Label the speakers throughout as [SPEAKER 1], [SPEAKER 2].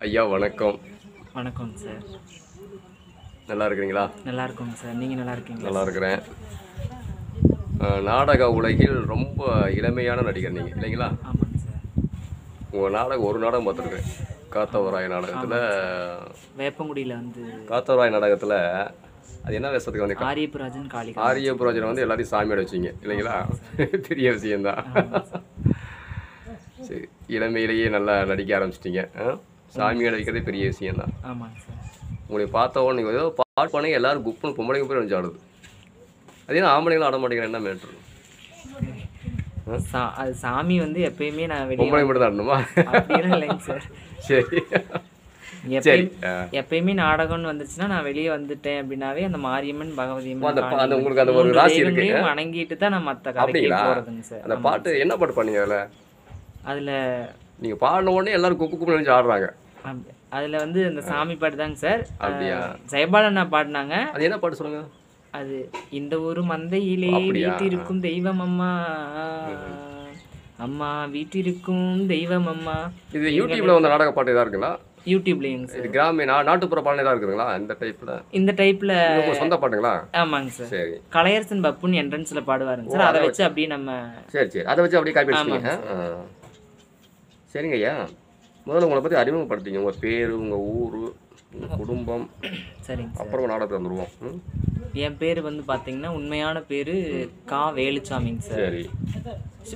[SPEAKER 1] ஐயா வணக்கம்.
[SPEAKER 2] வணக்கம் சார்.
[SPEAKER 1] நல்லா இருக்கிறீங்களா?
[SPEAKER 2] நல்லா இருக்கோங்க சார். நீங்கள் நல்லா இருக்கீங்களா?
[SPEAKER 1] நல்லா இருக்கிறேன். நாடக உலகில் ரொம்ப இளமையான நடிகர் நீங்கள் இல்லைங்களா?
[SPEAKER 2] ஆமாங்க சார்.
[SPEAKER 1] உங்கள் நாடகம் ஒரு நாடகம் பார்த்துருக்கேன். காத்தவராய நாடகத்தில்
[SPEAKER 2] வேப்பங்குடியில் வந்து
[SPEAKER 1] காத்தவராய நாடகத்தில் அது என்ன வேஷத்துக்கு வந்து
[SPEAKER 2] ஆரியப்புராஜன் காளிகா
[SPEAKER 1] ஆரிய புரோஜனம் வந்து எல்லாத்தையும் சாமியோட வச்சிங்க இல்லைங்களா? பெரிய விஷயம்தான். சரி. இளமையிலேயே நல்லா நடிக்க ஆரம்பிச்சிட்டிங்க சாமியோட வைக்கிறதே பெரிய விஷயம்தான்.
[SPEAKER 2] ஆமாங்க சார்.
[SPEAKER 1] உங்களை பார்த்த உடனே ஏதோ பாட்டு பண்ணி எல்லாரும் குப்புன்னு பொம்பளைங்க போய் வந்து ஆடுது அது ஆம்பளைங்களும் ஆட மாட்டேங்கிறேன் என்ன மேட்ரு
[SPEAKER 2] அது சாமி வந்து எப்பயுமே நான் வெளியே
[SPEAKER 1] பொம்பளைங்க மட்டும் தான் ஆடணுமா?
[SPEAKER 2] இல்லைங்க சார்.
[SPEAKER 1] சரி. சரி
[SPEAKER 2] எப்பயும் நாடகம்னு வந்துச்சுன்னா நான் வெளியே வந்துட்டேன் அப்படின்னாவே அந்த மாரியம்மன் பகவதி
[SPEAKER 1] அந்த உங்களுக்கு அந்த ஒரு ராசி இருக்கு.
[SPEAKER 2] வணங்கிட்டு தான் நான் மற்ற சார்.
[SPEAKER 1] அந்த பாட்டு என்ன பாட்டு பண்ணீங்க அதில்?
[SPEAKER 2] அதில்
[SPEAKER 1] நீங்கள் பாடின உடனே எல்லாரும் குப்பு குப்பு நினைச்சு ஆடுறாங்க.
[SPEAKER 2] அதில் வந்து இந்த சாமி பாட்டு தாங்க சார்.
[SPEAKER 1] அப்படியா?
[SPEAKER 2] ஜெயபாலண்ணா பாடினாங்க.
[SPEAKER 1] அது என்ன பாட்டு சொல்லுங்க?
[SPEAKER 2] அது இந்த ஒரு மந்தையிலே? வீட்டிருக்கும் தெய்வம் அம்மா. அம்மா வீட்டிருக்கும் தெய்வம் அம்மா.
[SPEAKER 1] இது யூடியூப்ல வந்த நாடக பாட்டு இதாக இருக்குங்களா?
[SPEAKER 2] யூடியூப்லேங்க சார்.
[SPEAKER 1] இது கிராமிய நா நாட்டுப்புற பாடல் தான் இருக்குதுங்களா? இந்த டைப்பில்
[SPEAKER 2] இந்த டைப்ல
[SPEAKER 1] உங்க சொந்த பாட்டுங்களா?
[SPEAKER 2] ஆமாங்க சார்.
[SPEAKER 1] சரி.
[SPEAKER 2] கலையரசன் பப்புன்னு என்ட்ரன்ஸ்ல பாடுவாருங்க சார். அதை வச்சு அப்படியே நம்ம
[SPEAKER 1] சரி சரி. அதை வச்சு அப்படியே காப்பி அடிச்சிங்க ஆ. சரிங்க ஐயா முதல்ல உங்களை பற்றி அறிமுகப்படுத்திங்க. உங்கள் பேர் உங்கள் ஊர் உங்கள் குடும்பம்.
[SPEAKER 2] சரிங்க சார்.
[SPEAKER 1] அப்புறம் நாடகத்துக்கு வந்துடுவோம்
[SPEAKER 2] என் பேர் வந்து பாத்தீங்கன்னா உண்மையான பேரு கா வேலுச்சாமிங்க சார்.
[SPEAKER 1] சரி.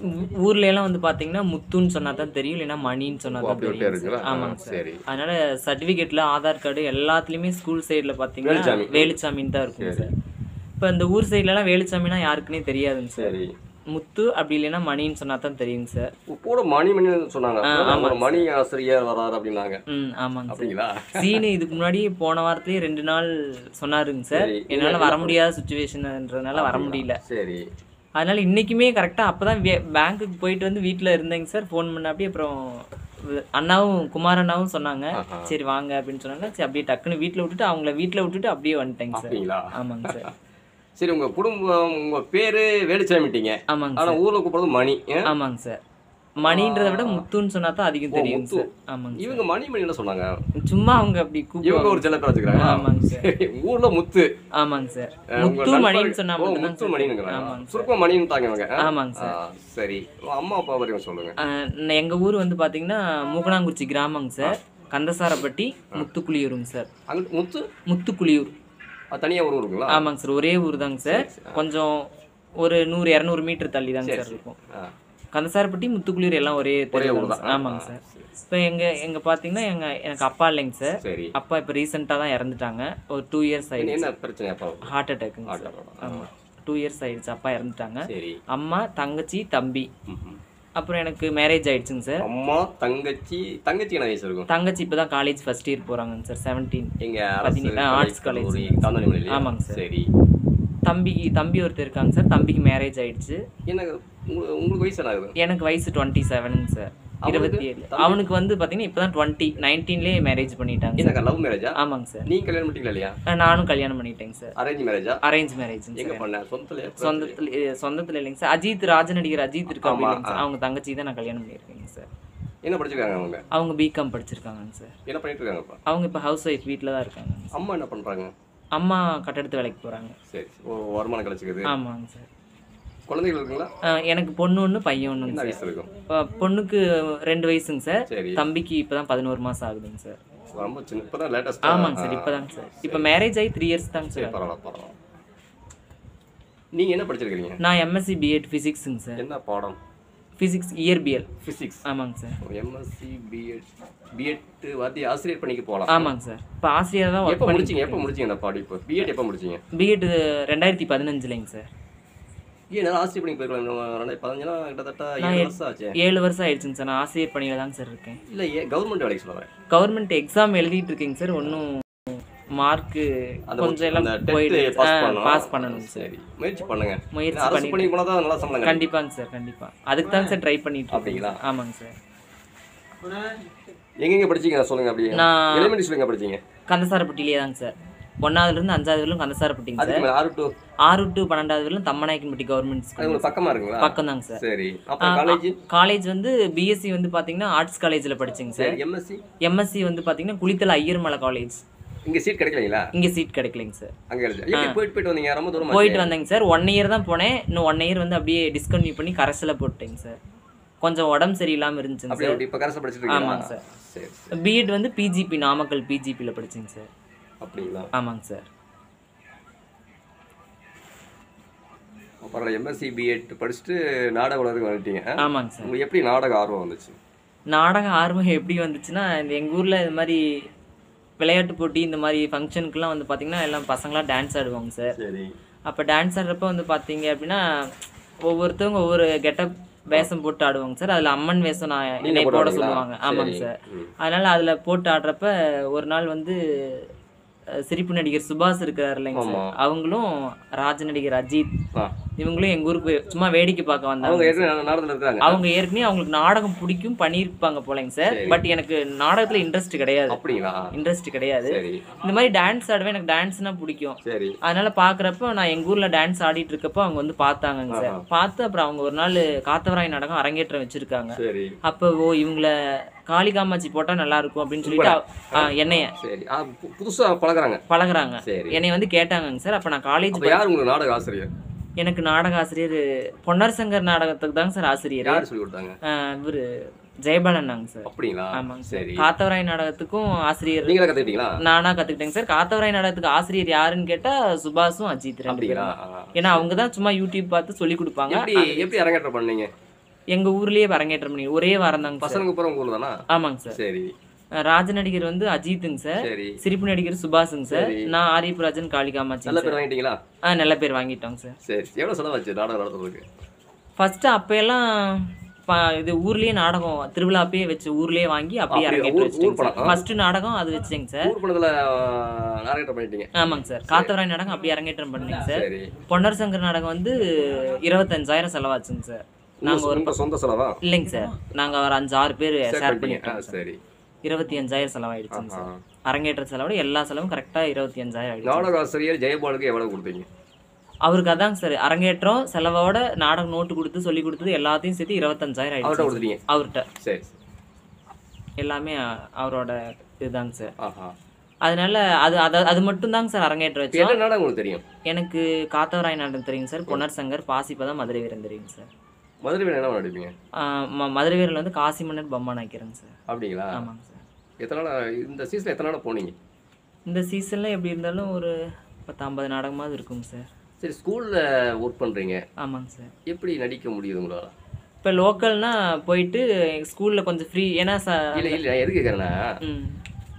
[SPEAKER 2] ஊ- ஊர்ல எல்லாம் வந்து பாத்தீங்கன்னா முத்துன்னு சொன்னா தான் தெரியும் இல்லைன்னா மணின்னு சொன்னா தான்
[SPEAKER 1] அப்படி
[SPEAKER 2] தெரியும்.
[SPEAKER 1] இருக்குங்களா
[SPEAKER 2] சார்.
[SPEAKER 1] ஆ,
[SPEAKER 2] ஆமாங்க சார்.
[SPEAKER 1] சரி
[SPEAKER 2] அதனால சர்டிஃபிகேட்ல ஆதார் கார்டு எல்லாத்துலயுமே ஸ்கூல் சைடுல பாத்தீங்கன்னா
[SPEAKER 1] வேலுச்சாமி.
[SPEAKER 2] வேலுச்சாமின்னு தான் இருக்கும் சார். இப்போ இந்த ஊர் சைடுல எல்லாம் வேலுச்சாமினா யாருக்குன்னே தெரியாதுங்க சார்.
[SPEAKER 1] சரி.
[SPEAKER 2] முத்து அப்படி இல்லைன்னா மணின்னு சொன்னா தான் தெரியுங்க சார்
[SPEAKER 1] கூட மணி மணின்னு சொன்னாங்க. மணி ஆசிரியர் வராரு அப்படின்னாங்க.
[SPEAKER 2] ம் ஆமாங்க
[SPEAKER 1] அப்படிங்களா?
[SPEAKER 2] சீனு இதுக்கு முன்னாடி போன வாரத்திலேயே ரெண்டு நாள் சொன்னாருங்க சார். என்னால வர முடியாத சுச்சுவேஷன்ன்றதுனால வர முடியல.
[SPEAKER 1] சரி.
[SPEAKER 2] அதனால இன்னைக்குமே கரெக்டா அப்பதான் வே- பேங்க்குக்கு போயிட்டு வந்து வீட்ல இருந்தேங்க சார் ஃபோன் பண்ண அப்படியே அப்புறம் அண்ணாவும் குமார் அண்ணாவும் சொன்னாங்க. சரி வாங்க அப்படின்னு சொன்னாங்க. சரி அப்படியே டக்குன்னு வீட்ல விட்டுட்டு அவங்கள வீட்ல விட்டுட்டு அப்படியே வந்துட்டேங்க சார் ஆமாங்க சார்
[SPEAKER 1] சரி உங்க குடும்பம் உங்க பேரு வேலுச்சாமிட்டீங்க
[SPEAKER 2] ஆமாங்க
[SPEAKER 1] ஆனா ஊர்ல கூப்பிடுறது மணி?
[SPEAKER 2] ஆமாங்க சார். மணின்றதை விட முத்துன்னு சொன்னா தான் அதிகம் தெரியும் சார். ஆமாங்க
[SPEAKER 1] இவங்க மணி மணி என்ன சொன்னாங்க?
[SPEAKER 2] சும்மா அவங்க அப்படி
[SPEAKER 1] இவங்க ஒரு செல்ல வச்சுக்கிறாங்க
[SPEAKER 2] ஆமாங்க சார்.
[SPEAKER 1] ஊர்ல முத்து.
[SPEAKER 2] ஆமாங்க சார். முத்து மணின்னு சொன்னா
[SPEAKER 1] முத்து மணிங்கிறாங்க
[SPEAKER 2] ஆமாங்க சார்.
[SPEAKER 1] சுருக்கம் மணின்னு தாங்க இவங்க?
[SPEAKER 2] ஆமாங்க சார்.
[SPEAKER 1] சரி. அம்மா அப்பா வரைக்கும் சொல்லுங்க.
[SPEAKER 2] எங்க ஊர் வந்து பாத்தீங்கன்னா மூக்கனாங்குறிச்சி கிராமங்க சார். கந்தசாரப்பட்டி முத்துக்குளியூருங்க சார்.
[SPEAKER 1] முத்து?
[SPEAKER 2] முத்துக்குளியூர்.
[SPEAKER 1] அது தனியா ஒரு ஊருங்களா?
[SPEAKER 2] ஆமாங்க சார் ஒரே ஊர் தாங்க சார் கொஞ்சம் ஒரு நூறு இரநூறு மீட்டர் தள்ளி தாங்க சார் இருக்கும். கந்தசாரப்பட்டி முத்துக்குளியூர் எல்லாம் ஒரே தெரு
[SPEAKER 1] ஊர் தான்.
[SPEAKER 2] ஆமாங்க சார். இப்போ எங்க எங்க பாத்தீங்கன்னா எங்க எனக்கு அப்பா இல்லைங்க சார்.
[SPEAKER 1] சரி.
[SPEAKER 2] அப்பா இப்போ ரீசெண்டாக தான் இறந்துட்டாங்க. ஒரு டூ இயர்ஸ் ஆயிடுச்சு.
[SPEAKER 1] என்ன பிரச்சனை அப்பா?
[SPEAKER 2] ஹார்ட் அட்டாக்குங்க சார்.
[SPEAKER 1] ஆட்டோட.
[SPEAKER 2] ஆமா. டூ இயர்ஸ் ஆயிடுச்சு அப்பா இறந்துட்டாங்க.
[SPEAKER 1] சரி.
[SPEAKER 2] அம்மா தங்கச்சி தம்பி. அப்புறம் எனக்கு மேரேஜ் ஆயிடுச்சுங்க சார்.
[SPEAKER 1] அம்மா தங்கச்சி தங்கச்சி என்ன வயசு இருக்கும்?
[SPEAKER 2] தங்கச்சி இப்போ தான் காலேஜ் ஃபர்ஸ்ட் இயர் போறாங்க சார் செவன்டீன்
[SPEAKER 1] எங்க அரசு
[SPEAKER 2] பதினெட்டு,
[SPEAKER 1] கலை
[SPEAKER 2] arts college.
[SPEAKER 1] கல்லூரி தாந்தோணிமலையிலயா?
[SPEAKER 2] ஆமாங்க சார்.
[SPEAKER 1] சரி.
[SPEAKER 2] தம்பிக்கு தம்பி ஒருத்தர் இருக்காங்க சார் தம்பிக்கு மேரேஜ் ஆயிடுச்சு.
[SPEAKER 1] என்ன உங்களுக்கு வயசு என்ன
[SPEAKER 2] எனக்கு வயசு டுவெண்ட்டி செவனுங்க சார். இருபத்தி ஏழு அவனுக்கு வந்து பார்த்தீங்கன்னா இப்போ தான் டுவெண்ட்டி நைன்டீன்லேயே மேரேஜ் பண்ணிட்டாங்க
[SPEAKER 1] லவ் மேரேஜா
[SPEAKER 2] ஆமாங்க சார்.
[SPEAKER 1] நீங்க கல்யாணம் பண்ணிட்டீங்களா இல்லையா?
[SPEAKER 2] நானும் கல்யாணம் பண்ணிட்டேங்க சார்.
[SPEAKER 1] அரேஞ்ச் மேரேஜா
[SPEAKER 2] அரேஞ்ச் மேரேஜ்ங்க
[SPEAKER 1] எங்க பண்ண? சொந்தத்துல
[SPEAKER 2] சொந்தத்துல சொந்தத்துல இல்லைங்க சார். அஜித் ராஜ நடிகர் அஜித் இருக்காங்க அவங்க தங்கச்சி தான் நான் கல்யாணம் பண்ணியிருக்கேங்க சார்.
[SPEAKER 1] என்ன படிச்சிருக்காங்க அவங்க?
[SPEAKER 2] அவங்க பிகாம் படிச்சிருக்காங்க சார்.
[SPEAKER 1] என்ன பண்ணிட்டு இருக்காங்க
[SPEAKER 2] அவங்க இப்போ ஹவுஸ் ஒய்ஃப் வீட்டில் தான் இருக்காங்க.
[SPEAKER 1] அம்மா என்ன பண்றாங்க?
[SPEAKER 2] அம்மா கட்டடத்து வேலைக்கு போகிறாங்க
[SPEAKER 1] சரி வருமானம் கிடைச்சிக்குது
[SPEAKER 2] ஆமாங்க சார்.
[SPEAKER 1] குழந்தைகள் இருக்குங்களா?
[SPEAKER 2] எனக்கு பொண்ணு ஒன்று பையன் சார்.
[SPEAKER 1] வயசு இருக்கும்?
[SPEAKER 2] பொண்ணுக்கு ரெண்டு வயசுங்க சார். தம்பிக்கு இப்பதான் பதினோரு மாசம் ஆகுதுங்க சார்.
[SPEAKER 1] ரொம்ப சின்ன இப்பதான் லேட்டஸ்ட்
[SPEAKER 2] ஆமாங்க சார் இப்பதாங்க சார். இப்போ மேரேஜ் ஆகி த்ரீ இயர்ஸ் தாங்க
[SPEAKER 1] சரி பரவாயில்ல பரவாயில்ல. நீங்க என்ன படிச்சிருக்கீங்க?
[SPEAKER 2] நான் எம்எஸ்சி பிஎட் ஃபிசிக்ஸுங்க சார்.
[SPEAKER 1] என்ன பாடம்?
[SPEAKER 2] ஃபிசிக்ஸ் இயற்பியல்
[SPEAKER 1] பிசிக்ஸ்
[SPEAKER 2] ஆமாங்க சார்.
[SPEAKER 1] எம்எஸ்சி பிஎட் பிஎட் வாத்தி ஆசிரியர் பணிக்கு போகலாம்.
[SPEAKER 2] ஆமாங்க சார். இப்போ ஆசிரியர் தான்
[SPEAKER 1] எப்போ முடிச்சீங்க? எப்போ முடிச்சீங்க இந்த படிப்பு பிஎட் எப்போ முடிச்சீங்க?
[SPEAKER 2] பிஎட் ரெண்டாயிரத்தி பதினஞ்சுலைங்க சார்.
[SPEAKER 1] ஏன் நான் ஆசிரியர் பணிக்கு போயிருக்கலாம் நம்ம ரெண்டாயிரத்தி பதினஞ்சுனா கிட்டத்தட்ட ஏழு வருஷம் ஆச்சு.
[SPEAKER 2] ஏழு வருஷம் ஆயிடுச்சுங்க சார் நான் ஆசிரியர் பணியில் தாங்க சார் இருக்கேன்.
[SPEAKER 1] இல்லை ஏன் கவர்மெண்ட் வேலைக்கு
[SPEAKER 2] கவர்மெண்ட் எக்ஸாம் எழுதிட்டு இருக்கேங்க சார் ஒன்றும் மார்க்கு கொஞ்சம் எல்லாம்
[SPEAKER 1] பாஸ் பண்ணணும்.
[SPEAKER 2] சார்.
[SPEAKER 1] முயற்சி பண்ணுங்க.
[SPEAKER 2] முயற்சி பண்ணி
[SPEAKER 1] தான் நல்லா சம்பளம்.
[SPEAKER 2] கண்டிப்பாங்க சார் கண்டிப்பா. அதுக்கு சார் ட்ரை பண்ணிட்டு
[SPEAKER 1] அப்படிங்களா?
[SPEAKER 2] ஆமாங்க சார்.
[SPEAKER 1] எங்கெங்க படிச்சீங்க? சொல்லுங்க அப்படியே.
[SPEAKER 2] நான்
[SPEAKER 1] எலிமெண்ட்ரி எங்க படிச்சீங்க?
[SPEAKER 2] கந்தசாரப்பட்டிலே தாங்க சார். ஒன்னாவதுலேருந்து அஞ்சாவது வரையிலும் கந்தசாரப்பட்டிங்க சார்.
[SPEAKER 1] ஆறு டு
[SPEAKER 2] ஆறு டு பன்னெண்டாவது வரையிலும் தம்மநாயக்கன்பட்டி கவர்மெண்ட் ஸ்கூல்
[SPEAKER 1] உங்களுக்கு பக்கமா இருக்குங்களா?
[SPEAKER 2] பக்கம் தாங்க சார்.
[SPEAKER 1] சரி காலேஜ்
[SPEAKER 2] காலேஜ் வந்து பிஎஸ்சி வந்து பார்த்தீங்கன்னா ஆர்ட்ஸ் காலேஜில் படிச்சேங்க சார்.
[SPEAKER 1] எம்எஸ்சி
[SPEAKER 2] எம்எஸ்சி வந்து பார்த்தீங்கன்னா குளித்தல ஐயர்மலை காலேஜ்
[SPEAKER 1] இங்க சீட் கிடைக்கலைங்களா?
[SPEAKER 2] இங்கே சீட் கிடைக்கலைங்க சார்.
[SPEAKER 1] அங்க போயிட்டு போயிட்டு வந்தீங்க? ரொம்ப தூரம்
[SPEAKER 2] போயிட்டு வந்தேங்க சார். ஒன் இயர் தான் போனேன். இன்னும் ஒன் இயர் வந்து அப்படியே டிஸ்கன்டினியூ பண்ணி கரஸில் போட்டேங்க சார். கொஞ்சம் உடம்பு சரியில்லாமல் இருந்துச்சுங்க சார்.
[SPEAKER 1] இப்ப கரச படிச்சிட்டு
[SPEAKER 2] ஆமாங்க சரி. பிஎட் வந்து பிஜிபி நாமக்கல் பிஜிபியில் படிச்சேங்க சார்.
[SPEAKER 1] அப்படிங்களா?
[SPEAKER 2] ஆமாங்க சார்.
[SPEAKER 1] அப்புறம் எம்எஸ்சி பிஎட் படிச்சுட்டு நாடக உலகத்துக்கு வந்துட்டீங்க.
[SPEAKER 2] ஆமாங்க சார்.
[SPEAKER 1] உங்களுக்கு எப்படி நாடக ஆர்வம் வந்துச்சு?
[SPEAKER 2] நாடக ஆர்வம் எப்படி வந்துச்சுன்னா இந்த எங்கள் ஊரில் இது மாதிரி விளையாட்டு போட்டி இந்த மாதிரி ஃபங்க்ஷனுக்குலாம் வந்து பார்த்தீங்கன்னா எல்லாம் பசங்களாம் டான்ஸ் ஆடுவாங்க சார். அப்போ டான்ஸ் ஆடுறப்ப வந்து பார்த்தீங்க அப்படின்னா ஒவ்வொருத்தவங்க ஒவ்வொரு கெட்டப் வேஷம் போட்டு ஆடுவாங்க சார். அதில் அம்மன் வேஷம் நான் என்னை போட? சொல்லுவாங்க. ஆமாங்க
[SPEAKER 1] சரி.
[SPEAKER 2] அதனால அதில் போட்டு ஆடுறப்ப ஒரு நாள் வந்து சிரிப்பு நடிகர் சுபாஷ் இருக்கார் இல்லைங்க. சார் அவங்களும் ராஜ நடிகர் அஜித். இவங்களும் எங்கள் ஊருக்கு சும்மா வேடிக்கை பார்க்க
[SPEAKER 1] அவங்க
[SPEAKER 2] வந்தாங்க
[SPEAKER 1] ஏற்கனவே நாடகத்துல இருக்காங்க.
[SPEAKER 2] அவங்க ஏற்கனவே அவங்களுக்கு நாடகம் பிடிக்கும் பண்ணியிருப்பாங்க போலங்க சார். பட் எனக்கு நாடகத்துல இன்ட்ரெஸ்ட் கிடையாது.
[SPEAKER 1] அப்படிங்களா?
[SPEAKER 2] இன்ட்ரெஸ்ட் கிடையாது. இந்த மாதிரி டான்ஸ் ஆடுவேன் எனக்கு டான்ஸ்னா பிடிக்கும்.
[SPEAKER 1] சரி.
[SPEAKER 2] அதனால பாக்குறப்ப நான் எங்க ஊர்ல டான்ஸ் ஆடிட்டு இருக்கப்போ அவங்க வந்து பார்த்தாங்கங்க சார். பார்த்து அப்புறம் அவங்க ஒரு நாள் காத்தவராய் நாடகம் அரங்கேற்றம் வச்சிருக்காங்க.
[SPEAKER 1] சரி.
[SPEAKER 2] அப்போ ஓ இவங்கள காளி காமாட்சி போட்டா நல்லா இருக்கும் அப்படின்னு சொல்லிட்டு என்னைய
[SPEAKER 1] புதுசா பழகுறாங்க.
[SPEAKER 2] பழகுறாங்க. என்னைய வந்து கேட்டாங்கங்க சார். அப்ப நான் காலேஜ்
[SPEAKER 1] யார் உங்களுக்கு நாடக ஆசிரியர்?
[SPEAKER 2] எனக்கு நாடக ஆசிரியர் பொன்னர் சங்கர் நாடகத்துக்கு தாங்க சார் ஆசிரியர்.
[SPEAKER 1] யார் சொல்லி கொடுத்தாங்க?
[SPEAKER 2] இவரு சார்.
[SPEAKER 1] அப்படிங்களா?
[SPEAKER 2] ஆமாங்க சார். காத்தவராய் நாடகத்துக்கும் ஆசிரியர்.
[SPEAKER 1] நீங்களா கத்துக்கிட்டீங்களா?
[SPEAKER 2] நானா கத்துக்கிட்டேங்க சார். காத்தவராய் நாடகத்துக்கு ஆசிரியர் யாருன்னு கேட்டா சுபாஷும் அஜித் ரெண்டு பேரும். ஏன்னா அவங்க தான் சும்மா யூடியூப் பார்த்து சொல்லி கொடுப்பாங்க.
[SPEAKER 1] எப்படி அரங்கேற்றம் பண்ணீங்க?
[SPEAKER 2] எங்க ஊர்லயே அரங்கேற்றம் பண்ணி ஒரே வாரம் தாங்க
[SPEAKER 1] பசங்க ஊர் தானா?
[SPEAKER 2] ஆமாங்க சார்.
[SPEAKER 1] சரி.
[SPEAKER 2] ராஜ நடிகர் வந்து அஜித்துங்க சார்.
[SPEAKER 1] சரி.
[SPEAKER 2] சிரிப்பு நடிகர் சுபாஷுங்க சார். நான் ஆரியபுராஜன் காளிகாமாச்சி
[SPEAKER 1] நல்ல பேர் வாங்கிட்டீங்களா?
[SPEAKER 2] ஆ நல்ல பேர் வாங்கிட்டோங்க சார்.
[SPEAKER 1] சரி எவ்வளவு செலவாச்சு நாடகம் நடத்துறதுக்கு?
[SPEAKER 2] ஃபர்ஸ்ட் அப்பெல்லாம் ப- இது ஊர்லயே நாடகம் திருவிழா அப்பயே வச்சு ஊர்லயே வாங்கி வச்சுட்டேங்க
[SPEAKER 1] படம், ஆ.
[SPEAKER 2] ஃபர்ஸ்ட் நாடகம் அது வச்சேங்க சார். ஆமாங்க சார். காத்தவராய் நாடகம் அப்படியே அரங்கேற்றம் பண்ணேங்க சார். பொன்னர் சங்கர் நாடகம் வந்து இருபத்தஞ்சாயிரம் செலவாச்சுங்க சார். நாங்க ஒரு
[SPEAKER 1] சொந்த செலவா?
[SPEAKER 2] இல்லைங்க சார். நாங்க ஒரு அஞ்சு ஆறு பேர்
[SPEAKER 1] ஷேர்
[SPEAKER 2] பண்ணிட்டோம் சரி. இருபத்தி அஞ்சாயிரம். சார். அரங்கேற்ற செலவோட எல்லா செலவும் கரெக்டா இருபத்தி அஞ்சாயிரம் ஆயிடுச்சு.
[SPEAKER 1] நாடக ஆசிரியர் ஜெயபாலுக்கு எவ்வளவு கொடுத்தீங்க?
[SPEAKER 2] அவருக்கு அதாங்க சார் அரங்கேற்றம் செலவோட நாடகம் நோட்டு கொடுத்து சொல்லி கொடுத்தது எல்லாத்தையும் சேர்த்து இருபத்தஞ்சாயிரம் ஆயிடுச்சு அவர்கிட்ட
[SPEAKER 1] சரி.
[SPEAKER 2] எல்லாமே அவரோட இதுதாங்க சார். அதனால அது அது அது மட்டும் தாங்க சார் அரங்கேற்றம்
[SPEAKER 1] இப்ப
[SPEAKER 2] வச்சோம்.
[SPEAKER 1] என்ன நாடகம் உங்களுக்கு தெரியும்?
[SPEAKER 2] எனக்கு காத்தவராய் நாடகம் தெரியுங்க சார் பொன்னர் சங்கர் பாசிப்பதம் மதுரை வீரன் தெரியுங்க சார்.
[SPEAKER 1] மதுரை வீரன் என்ன நடிப்பீங்க
[SPEAKER 2] மதுரை வீரன் வந்து காசி மன்னர் பொம்மை நாய்க்கிறேங்க சார்.
[SPEAKER 1] அப்படிங்களா?
[SPEAKER 2] ஆமாங்க சார்.
[SPEAKER 1] எத்தனை நாள் இந்த சீசன் எத்தனை நாள் போனீங்க?
[SPEAKER 2] இந்த சீசன்ல எப்படி இருந்தாலும் ஒரு பத்து ஐம்பது நாடகமாவது இருக்குங்க சார்
[SPEAKER 1] சரி ஸ்கூல்ல ஒர்க் பண்றீங்க.
[SPEAKER 2] ஆமாங்க சார்
[SPEAKER 1] எப்படி நடிக்க முடியுது உங்களால?
[SPEAKER 2] இப்போ லோக்கல்னா போயிட்டு ஸ்கூலில் கொஞ்சம் ஃப்ரீ ஏன்னா ச
[SPEAKER 1] இல்ல இல்ல எதுக்கு கேட்கறேன்னா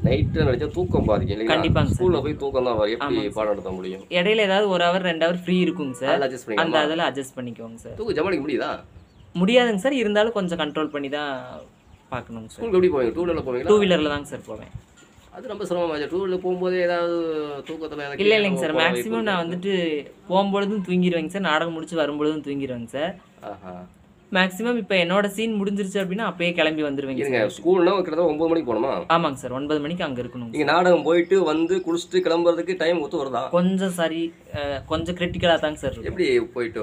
[SPEAKER 1] நைட்டு நடிச்சா தூக்கம் பாதிக்கும்
[SPEAKER 2] கண்டிப்பாங்க சார்.
[SPEAKER 1] ஸ்கூல்ல போய் தூக்கம் தான் எப்படி பாடம் நடத்த முடியும்?
[SPEAKER 2] இடையில ஏதாவது ஒரு ஹவர் ரெண்டு ஹவர் ஃப்ரீ இருக்குங்க சார்
[SPEAKER 1] அட்ஜஸ்ட்
[SPEAKER 2] அந்த அதில் அட்ஜஸ்ட் பண்ணிக்கோங்க சார்
[SPEAKER 1] தூக்கம் ஜமாளிக்க முடியுதா?
[SPEAKER 2] முடியாதுங்க சார் இருந்தாலும் கொஞ்சம் கண்ட்ரோல் பண்ணி தான் பார்க்கணுங்க சார்.
[SPEAKER 1] ஸ்கூலுக்கு எப்படி போவீங்க? டூ வீலர்ல போவீங்களா?
[SPEAKER 2] டூ வீலரில் தாங்க சார் போவேன்.
[SPEAKER 1] அது ரொம்ப சிரமமாச்சு டூ வீலர் போகும்போது ஏதாவது தூக்கத்துல
[SPEAKER 2] இல்லை இல்லைங்க சார். மேக்ஸிமம் நான் வந்துட்டு போகும்பொழுதும் தூங்கிடுவேங்க சார். நாடகம் முடிச்சு வரும்பொழுதும் தூங்கிடுவேங்க சார். மேக்ஸிமம் இப்போ என்னோட சீன் முடிஞ்சிருச்சு அப்படின்னா அப்பயே கிளம்பி வந்துருவேங்க சார்.
[SPEAKER 1] ஸ்கூல்னா கிட்டத்தட்ட ஒன்பது மணிக்கு போகணுமா?
[SPEAKER 2] ஆமாங்க சார். ஒன்பது மணிக்கு அங்கே இருக்கணும்
[SPEAKER 1] நீங்க நாடகம் போயிட்டு வந்து குளிச்சுட்டு கிளம்புறதுக்கு டைம் ஒத்து வருதா
[SPEAKER 2] கொஞ்சம் சரி கொஞ்சம் கிரிட்டிக்கலாக தாங்க சார்
[SPEAKER 1] எப்படி போயிட்டு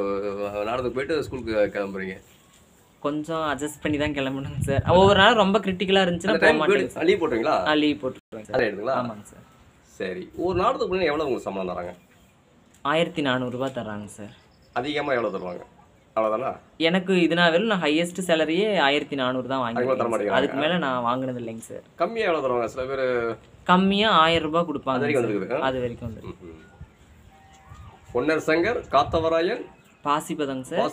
[SPEAKER 1] நாடகத்துக்கு போயிட்டு ஸ்கூலுக்கு கிளம்புறீங்க?
[SPEAKER 2] கொஞ்சம் அட்ஜஸ்ட் பண்ணி தான் கிளம்பணுங்க சார் ஒவ்வொரு நாள் ரொம்ப கிரிட்டிக்கலாக இருந்துச்சுன்னா போக மாட்டேங்க
[SPEAKER 1] லீவ் போட்டுறீங்களா
[SPEAKER 2] லீவ் போட்டுருவேங்க சார்
[SPEAKER 1] அதை எடுத்துங்களா?
[SPEAKER 2] ஆமாங்க சார்
[SPEAKER 1] சரி. ஒரு நாடகத்துக்கு போனா எவ்வளவு உங்களுக்கு சம்பளம் தராங்க?
[SPEAKER 2] ஆயிரத்தி நானூறுரூபா தர்றாங்க சார்
[SPEAKER 1] அதிகமா எவ்வளவு தருவாங்க? அவ்வளவுதானா?
[SPEAKER 2] எனக்கு இதுனா வெறும் நான் ஹையஸ்ட் சேலரியே ஆயிரத்தி நானூறு தான்.
[SPEAKER 1] மாட்டேங்கிறாங்க.
[SPEAKER 2] அதுக்கு மேலே நான் வாங்கினது இல்லைங்க சார்
[SPEAKER 1] கம்மியா எவ்வளவு தருவாங்க? சில பேர்
[SPEAKER 2] கம்மியாக ஆயிரம் ரூபாய்
[SPEAKER 1] அது
[SPEAKER 2] கொடுப்பாங்க
[SPEAKER 1] வரைக்கும்
[SPEAKER 2] சார்.
[SPEAKER 1] வந்துருக்குது.
[SPEAKER 2] அது வரைக்கும்
[SPEAKER 1] பொன்னர் சங்கர் காத்தவராயன்
[SPEAKER 2] பாசிப்பதங்க சார்.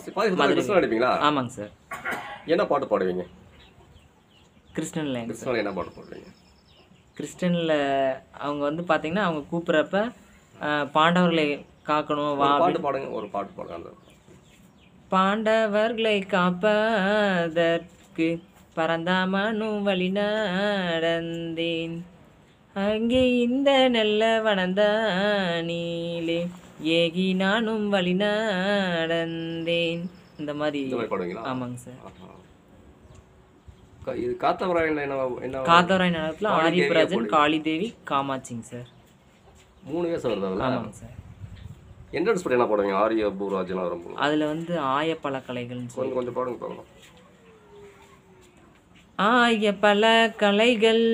[SPEAKER 1] நடிப்பீங்களா?
[SPEAKER 2] ஆமாங்க சார்.
[SPEAKER 1] என்ன பாட்டு பாடுவீங்க?
[SPEAKER 2] கிறிஸ்டன் லைன் சார்.
[SPEAKER 1] கிருஷ்ணன் என்ன பாட்டு பாடுவீங்க?
[SPEAKER 2] கிறிஸ்டனில் அவங்க வந்து பார்த்தீங்கன்னா அவங்க கூப்பிட்றப்ப பாண்டவர்களை காக்கணும் வா
[SPEAKER 1] ஒரு பாட்டு பாடுங்க ஒரு பாட்டு பாடுங்க
[SPEAKER 2] பாண்டவர்களை காப்பதற்கு பரந்தாமனும் வழி நடந்தேன். அங்கே இந்த நெல்ல வனந்தானிலே ஏகி நானும் வழி நடந்தேன். இந்த மாதிரி. ஆமாங்க சார்.
[SPEAKER 1] இது காத்தவராயன்ல என்ன என்ன
[SPEAKER 2] காத்தவராய் நடத்துல
[SPEAKER 1] காளி தேவியா
[SPEAKER 2] ஆரியபுராஜன்
[SPEAKER 1] போடுவீங்க?
[SPEAKER 2] காளி தேவி காமாட்சிங்க சார்.
[SPEAKER 1] மூணு வயசு வருது அதில்?
[SPEAKER 2] ஆமாங்க சார்.
[SPEAKER 1] என்ட்ரன்ஸ் படி என்ன போடுவீங்க? ஆரிய பூராஜெல்லாம் வரும்போது.
[SPEAKER 2] அதில் வந்து ஆயப்பழ கலைகள்னு சொல்லி.
[SPEAKER 1] கொஞ்சம் கொஞ்சம் பாடுங்க பார்க்கலாம்
[SPEAKER 2] ஆய பல கலைகள்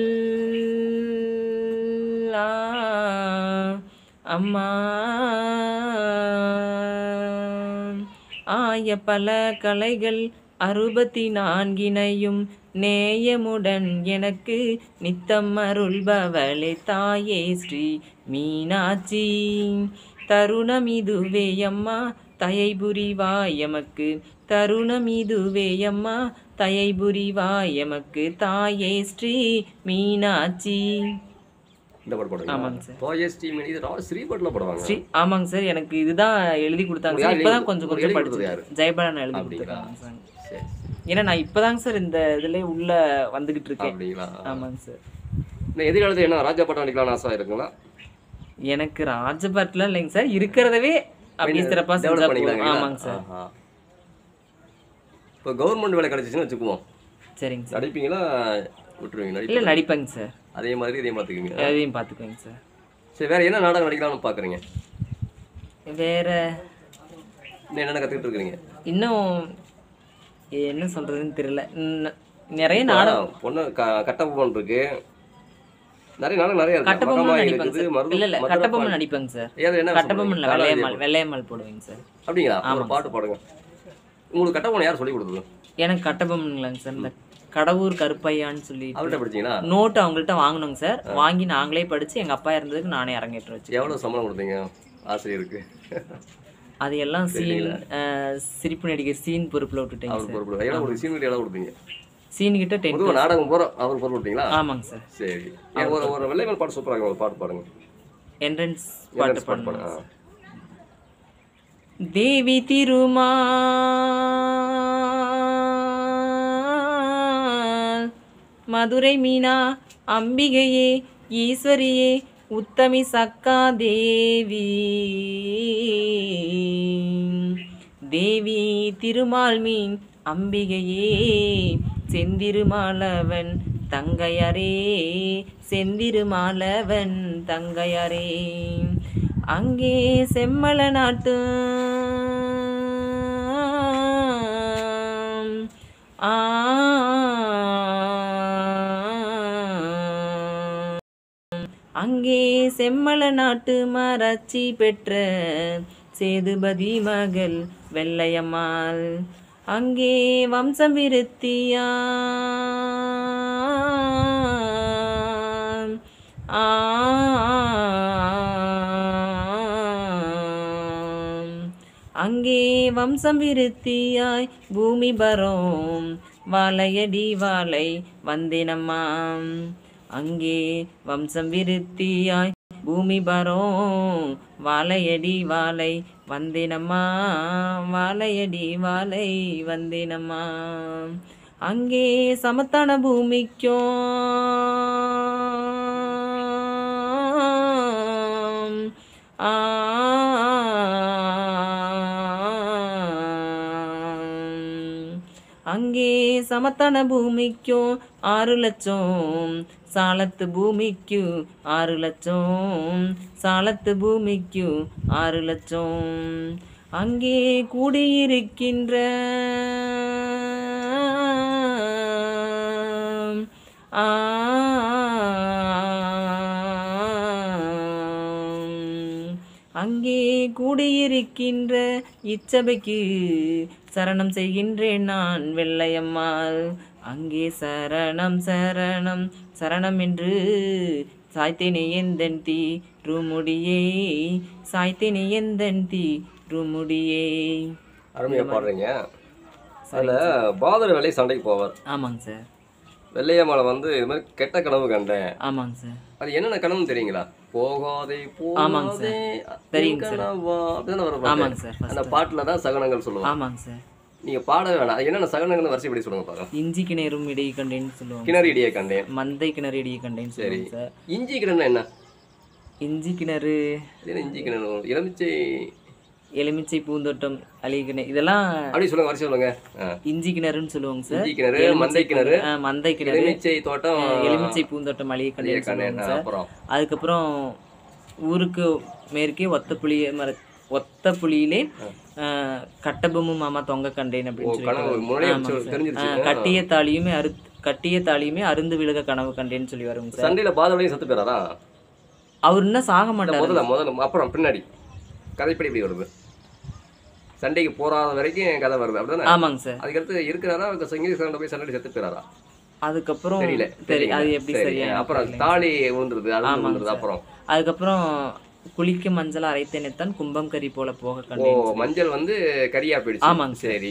[SPEAKER 2] அம்மா. ஆய பல கலைகள் அறுபத்தி நான்கினையும் நேயமுடன் எனக்கு நித்தம் அருள்பவளே தாயே ஸ்ரீ மீனாட்சி. தருணம் இதுவே அம்மா தயை புரிவாய் எமக்கு. தருணம் இதுவே அம்மா தயை புரிவாய் எமக்கு. தாயே ஸ்ரீ மீனாட்சி.
[SPEAKER 1] இந்த பாட்டு
[SPEAKER 2] ஆமாங்க
[SPEAKER 1] பாடுங்க
[SPEAKER 2] சார்.
[SPEAKER 1] தோயே ஸ்ரீ மணி இது ரா ஸ்ரீபட்டில் போடுவாங்க.
[SPEAKER 2] ஸ்ரீ ஆமாங்க சார். எனக்கு இதுதான் எழுதி கொடுத்தாங்க
[SPEAKER 1] யார்
[SPEAKER 2] சார் இப்போதான் கொஞ்சம் கொஞ்சம்
[SPEAKER 1] எழுதி கொடுத்தது?
[SPEAKER 2] படிச்சு ஜெயபாலன் எழுதி? கொடுத்துருக்காங்க சார்.
[SPEAKER 1] சரி
[SPEAKER 2] ஏன்னா நான் இப்போதாங்க சார் இந்த இதுல உள்ள வந்துகிட்டு இருக்கேன்.
[SPEAKER 1] அப்படிங்களா?
[SPEAKER 2] ஆமாங்க சார்.
[SPEAKER 1] இந்த எதிர்காலத்தில் என்ன ராஜா பட்டம் அடிக்கலாம்னு ஆசை இருக்குங்களா?
[SPEAKER 2] எனக்கு ராஜபாட்டில் இல்லைங்க சார். இருக்கிறதவே அப்படியே சிறப்பாக செஞ்சா போதும். ஆமாங்க சார்.
[SPEAKER 1] இப்போ கவர்மெண்ட் வேலை கிடைச்சிச்சுன்னு வச்சுக்குவோம்.
[SPEAKER 2] சரிங்க சார்.
[SPEAKER 1] நடிப்பீங்களா? விட்டுருவீங்க
[SPEAKER 2] இல்லை
[SPEAKER 1] நடிப்பீங்க
[SPEAKER 2] சார்
[SPEAKER 1] அதே மாதிரி இதே பார்த்துக்குவீங்க
[SPEAKER 2] அதையும் பார்த்துக்குவேங்க சார்
[SPEAKER 1] சரி வேற என்ன நாடகம் நடிக்கலாம்னு பார்க்குறீங்க
[SPEAKER 2] வேற
[SPEAKER 1] என்னென்ன கற்றுக்கிட்டு இருக்கிறீங்க?
[SPEAKER 2] இன்னும் என்ன சொல்றதுன்னு தெரியல. நிறைய நாடகம்.
[SPEAKER 1] பொண்ணு க கட்டபொம்மன் இருக்கு. நிறைய நாடகம் நிறைய
[SPEAKER 2] கட்டபொம்மன் நடிப்பேங்க இல்ல இல்ல கட்டபொம்மன். நடிப்பேங்க சார் கட்டபொம்மன்ல? வெள்ளையம்மாள் வெள்ளையம்மாள் போடுவேங்க சார்
[SPEAKER 1] அப்படிங்களா? ஒரு பாட்டு பாடுங்க. உங்களுக்கு கட்டபொம்மன் யார் சொல்லி கொடுத்தது?
[SPEAKER 2] எனக்கு கட்டபொம்மன்ங்களாங்க சார் இந்த கடவுர் கருப்பையான்னு சொல்லி
[SPEAKER 1] அவர்கிட்ட படிச்சீங்களா?
[SPEAKER 2] நோட்டு அவங்கள்ட்ட வாங்கினோங்க சார். வாங்கி நாங்களே படிச்சு எங்க அப்பா இருந்ததுக்கு நானே அரங்கேற்ற வச்சு
[SPEAKER 1] எவ்வளவு சம்பளம் கொடுத்தீங்க ஆசிரியருக்கு?
[SPEAKER 2] அது எல்லாம் சீன் சிரிப்பு நடிகர் சீன் பொறுப்புல விட்டுட்டேங்க
[SPEAKER 1] அவர்
[SPEAKER 2] சார்.
[SPEAKER 1] பொறுப்பு எவ்வளோ சீனியர் எவ்வளோ கொடுத்தீங்க?
[SPEAKER 2] சீன் கிட்ட டென்
[SPEAKER 1] நாடகம் போகிற அவர் பொறுப்பு விட்டீங்களா?
[SPEAKER 2] ஆமாங்க சார்.
[SPEAKER 1] சரி. ஒரு ஒரு வெள்ளைமல் பாட்டு சூப்பராக ஒரு பாட்டு பாடுங்க
[SPEAKER 2] என்ட்ரன்ஸ் பாட்டு பாடுங்க தேவி திருமால் மதுரை மீனா அம்பிகையே ஈஸ்வரியே உத்தமி சக்கா தேவி. தேவி திருமால் மீன் அம்பிகையே செந்திருமாலவன் தங்கையரே செந்திருமாலவன் தங்கையரே. அங்கே செம்மல நாட்டு ஆ அங்கே செம்மல நாட்டு மராட்சி பெற்ற சேதுபதி மகள் வெள்ளையம்மாள். அங்கே வம்சம் விருத்தியா அங்கே வம்சம் விருத்தியாய் பூமி பரோம். வாழையடி வாழை வந்தினம்மாம். அங்கே வம்சம் விருத்தியாய் பூமி பரோம். வாழையடி வாழை வந்தினம்மா. வாழையடி வாழை வந்தினம்மா. அங்கே சமத்தான பூமிக்கும். ஆ அங்கே சமத்தான பூமிக்கும் ஆறு லட்சம் சாலத்து பூமிக்கு ஆறு லட்சம் சாலத்து பூமிக்கு ஆறு லட்சம் அங்கே கூடியிருக்கின்ற ஆ அங்கே கூடியிருக்கின்ற இச்சபைக்கு சரணம் செய்கின்றேன் நான் வெள்ளையம்மாள். அங்கே சரணம் சரணம் சரணம் என்று சாய்த்தேனே எந்தன் தீ ரூமுடியே. சாய்த்தேனே எந்தன் தீ ரூமுடியே.
[SPEAKER 1] அருமையாக பாடுறீங்க. அதில் பாதர வேலை சண்டைக்கு போவார்.
[SPEAKER 2] ஆமாங்க சார்.
[SPEAKER 1] வெள்ளையம்மாளை வந்து இது மாதிரி கெட்ட கனவு கண்டேன்.
[SPEAKER 2] ஆமாங்க சார்.
[SPEAKER 1] அது என்னென்ன கனவுன்னு தெரியுங்களா? போகாதே
[SPEAKER 2] ஆமாங்க
[SPEAKER 1] போகாதே
[SPEAKER 2] தெரியுங்க சார். ஆமாங்க சார்
[SPEAKER 1] அந்த பாட்டில் தான் சகனங்கள் சொல்லுவாங்க.
[SPEAKER 2] ஆமாங்க சார்.
[SPEAKER 1] நீங்க பாட வேணாம். என்னென்ன சகனங்கள் வரிசைப்படி சொல்லுங்க பாருங்க.
[SPEAKER 2] இஞ்சி கிணறும் இடையே கண்டேன்னு சொல்லுவாங்க
[SPEAKER 1] கிணறு இடியை கண்டேன்.
[SPEAKER 2] மந்தை கிணறு இடையே கண்டேன்னு
[SPEAKER 1] சரி.
[SPEAKER 2] சார்.
[SPEAKER 1] இஞ்சி கிணறுனா என்ன?
[SPEAKER 2] இஞ்சி கிணறு.
[SPEAKER 1] இஞ்சி கிணறு. எலுமிச்சை
[SPEAKER 2] எலுமிச்சை பூந்தோட்டம் அழி கிணறு இதெல்லாம்
[SPEAKER 1] அப்படி சொல்லுங்க வரிசை சொல்லுங்க.
[SPEAKER 2] இஞ்சி கிணறுன்னு சொல்லுவாங்க சார்.
[SPEAKER 1] இஞ்சி கிணறு மந்தை கிணறு.
[SPEAKER 2] மந்தை கிணறு.
[SPEAKER 1] எலுமிச்சை தோட்டம்
[SPEAKER 2] எலுமிச்சை பூந்தோட்டம் அழிய
[SPEAKER 1] கண்டேன்
[SPEAKER 2] சொல்லுவாங்க சார். அதுக்கப்புறம் ஊருக்கு மேற்கே ஒத்த புளிய மர ஒத்த புலியிலே கட்டபொம்மு மாமா தொங்க கண்டேன் அப்படின்னு சொல்லி கட்டிய தாலியுமே அறு கட்டிய தாலியுமே அருந்து விழுக கனவு கண்டேன்னு சொல்லி வருங்க சார்.
[SPEAKER 1] சண்டையில பாதவடையும் செத்து போயிறாரா?
[SPEAKER 2] அவர் இன்னும் சாக மாட்டார்.
[SPEAKER 1] முதல்ல முதல்ல அப்புறம் பின்னாடி. கதைப்படி இப்படி வருது? சண்டைக்கு போறாத வரைக்கும் கதை வருது. அப்படிதானே?
[SPEAKER 2] ஆமாங்க சார்.
[SPEAKER 1] அதுக்கடுத்து இருக்கிறாரா? அவங்க சங்கீத சண்டை போய் சண்டை செத்து போயிறாரா?
[SPEAKER 2] அதுக்கப்புறம்
[SPEAKER 1] தெரியல.
[SPEAKER 2] தெரி அது எப்படி
[SPEAKER 1] சரி
[SPEAKER 2] சரியா
[SPEAKER 1] அப்புறம் தாலி விழுந்துருது அது அப்புறம்.
[SPEAKER 2] அதுக்கப்புறம் குளிக்க மஞ்சள் அரைத்தேனைத்தான் கும்பம் கறி போல போக
[SPEAKER 1] ஓ மஞ்சள் வந்து கரியா போயிடுச்சு.
[SPEAKER 2] ஆமாங்க சார்.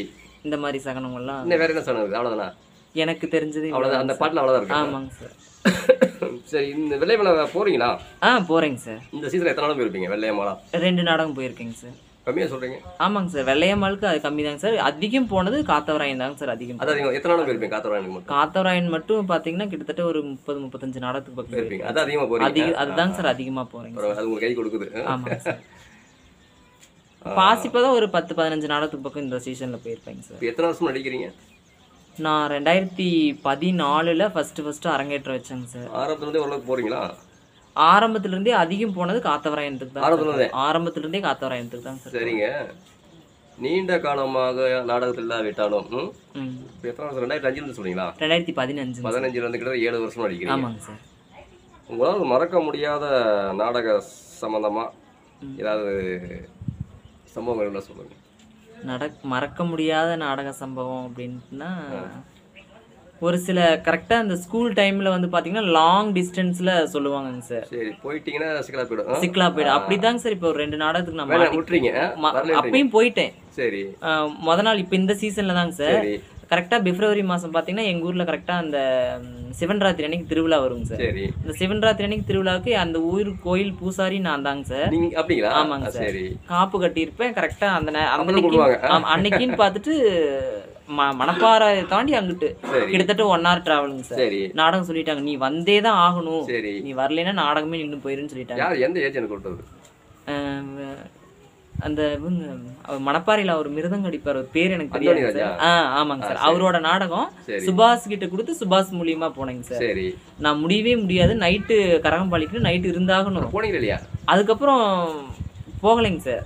[SPEAKER 2] இந்த மாதிரி சகனங்கள்லாம்
[SPEAKER 1] இன்னும் வேற என்ன சொன்னது அவ்வளவுதானா?
[SPEAKER 2] எனக்கு தெரிஞ்சது
[SPEAKER 1] அவ்வளவுதான்.
[SPEAKER 2] இவ்வளவுதான்
[SPEAKER 1] அந்த பாட்டுல அவ்வளவுதான் இருக்கு?
[SPEAKER 2] ஆமாங்க சார்.
[SPEAKER 1] சரி இந்த வெள்ளையமலை போறீங்களா?
[SPEAKER 2] ஆ போறேங்க சார்.
[SPEAKER 1] இந்த சீசன் எத்தனை நாளும் போயிருப்பீங்க? வெள்ளையமலா
[SPEAKER 2] ரெண்டு நாடகம் போயிருக்கேங்க சார்.
[SPEAKER 1] கம்மியா சொல்றீங்க?
[SPEAKER 2] ஆமாங்க சார். வெள்ளையம்மாளுக்கு அது கம்மி தாங்க சார். அதிகம் போனது காத்தவராயன் தாங்க சார் அதிகம்
[SPEAKER 1] அது அதிகம். எத்தனை நாளும் போயிருப்பீங்க காத்தவராயனுக்கு மட்டும்?
[SPEAKER 2] காத்தவராயன் மட்டும் பாத்தீங்கன்னா கிட்டத்தட்ட ஒரு முப்பது முப்பத்தஞ்சு நாடகத்துக்கு பக்கம் போயிருக்கேன்.
[SPEAKER 1] அது அதிகமா போறீங்க.
[SPEAKER 2] அதிக அதுதாங்க சார் அதிகமா போறேங்க
[SPEAKER 1] அப்புறம் அது உங்களுக்கு கை கொடுக்குது.
[SPEAKER 2] ஆமாங்க சார். பாசிப்பதான் ஒரு பத்து பதினஞ்சு நாடகத்துக்கு பக்கம் இந்த சீசன்ல போயிருப்பேங்க சார்.
[SPEAKER 1] எத்தனை வருஷம் நடிக்கிறீங்க?
[SPEAKER 2] நான் ரெண்டாயிரத்தி பதினாலுல ஃபர்ஸ்ட் ஃபர்ஸ்ட் அரங்கேற்றம் வச்சேங்க சார்.
[SPEAKER 1] ஆரம்பத்துல இருந்தே ஓரளவுக்கு போறீங்களா?
[SPEAKER 2] ஆரம்பத்துல இருந்தே அதிகம் போனது காத்தவராயனத்துக்கு தான்
[SPEAKER 1] ஆரம்பத்துல இருந்தே?
[SPEAKER 2] சார். ஆரம்பத்துல இருந்தே காத்தவராயனத்துக்கு தான் சார்
[SPEAKER 1] சரிங்க. நீண்ட காலமாக நாடகத்தில் விட்டாலும் ம்?
[SPEAKER 2] ம்.
[SPEAKER 1] இப்போ எத்தனை வருஷம்? ரெண்டாயிரத்தி அஞ்சுல சொன்னீங்களா
[SPEAKER 2] ரெண்டாயிரத்தி பதினஞ்சு
[SPEAKER 1] பதினஞ்சுல இருந்து கிட்ட ஏழு வருஷம் நடிக்கிறீங்க
[SPEAKER 2] ஆமாங்க சார்.
[SPEAKER 1] உங்களால் மறக்க முடியாத நாடக சம்பந்தமா ஏதாவது சம்பவங்கள் சொல்லுங்க.
[SPEAKER 2] நடக் மறக்க முடியாத நாடக சம்பவம் அப்படின்ட்டுனா ஒரு சில கரெக்டாக அந்த ஸ்கூல் டைம்ல வந்து பாத்தீங்கன்னா லாங் டிஸ்டன்ஸ்ல சொல்லுவாங்கங்க சார்
[SPEAKER 1] சரி போயிட்டீங்கன்னா சிக்கலா போயிடும் ஆ?
[SPEAKER 2] சிக்லா போயிடு அப்படிதாங்க சார் இப்போ ஒரு ரெண்டு நாடகத்துக்கு நான்
[SPEAKER 1] விட்டுறீங்க.
[SPEAKER 2] அப்பயும் போயிட்டேன்.
[SPEAKER 1] சரி.
[SPEAKER 2] முத நாள் இப்போ இந்த சீசன்ல தாங்க சார்.
[SPEAKER 1] சரி
[SPEAKER 2] கரெக்டா பிப்ரவரி மாசம் பாத்தீங்கன்னா எங்க ஊர்ல கரெக்டா அந்த சிவன் ராத்திரி அன்னைக்கு திருவிழா வருங்க சார்.
[SPEAKER 1] சரி.
[SPEAKER 2] இந்த சிவன் ராத்திரி அன்னைக்கு திருவிழாவுக்கு அந்த ஊர் கோயில் பூசாரி நான் தாங்க சார்.
[SPEAKER 1] அப்படிங்களா?
[SPEAKER 2] ஆமாங்க சார். காப்பு கட்டியிருப்பேன் கரெக்டா அந்த அந்த அன்னைக்குன்னு பார்த்துட்டு மணப்பாறை தாண்டி அங்கிட்டு. கிட்டத்தட்ட ஒன் ஹவர் டிராவலுங்க சார். நாடகம் சொல்லிட்டாங்க. நீ வந்தே தான் ஆகணும். நீ வரலைன்னா நாடகமே நின்று போயிருன்னு சொல்லிட்டாங்க.
[SPEAKER 1] எந்த ஏஜென்ட்
[SPEAKER 2] ஆஹ் அந்த மணப்பாறையில அவர் மிருதங்க அடிப்பார். அவர் பேர் எனக்கு தெரியாது? சார். ஆ ஆமாங்க சார். அவரோட நாடகம் சுபாஷ் கிட்ட கொடுத்து சுபாஷ் மூலியமா போனேங்க சார்.
[SPEAKER 1] சரி.
[SPEAKER 2] நான் முடியவே முடியாது. நைட்டு கரகம்பாளிக்கு நைட்டு இருந்தாகணும்.
[SPEAKER 1] போனீங்க இல்லையா
[SPEAKER 2] அதுக்கப்புறம் போகலைங்க சார்.